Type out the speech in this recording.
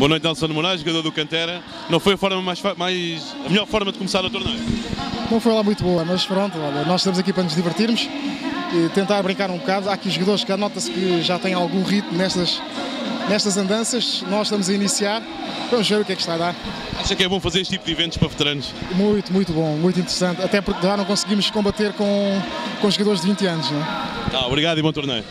Boa noite, Nelson Moraes, jogador do Cantera. Não foi a, forma mais, mais, a melhor forma de começar o torneio? Não foi lá muito boa, mas pronto, olha, nós estamos aqui para nos divertirmos e tentar brincar um bocado. Há aqui jogadores que nota-se que já têm algum ritmo nestas, nestas andanças. Nós estamos a iniciar. Vamos ver o que é que está a dar. Acha que é bom fazer este tipo de eventos para veteranos? Muito, muito bom, muito interessante. Até porque já não conseguimos combater com, com jogadores de 20 anos. Não é? Ah, obrigado e bom torneio.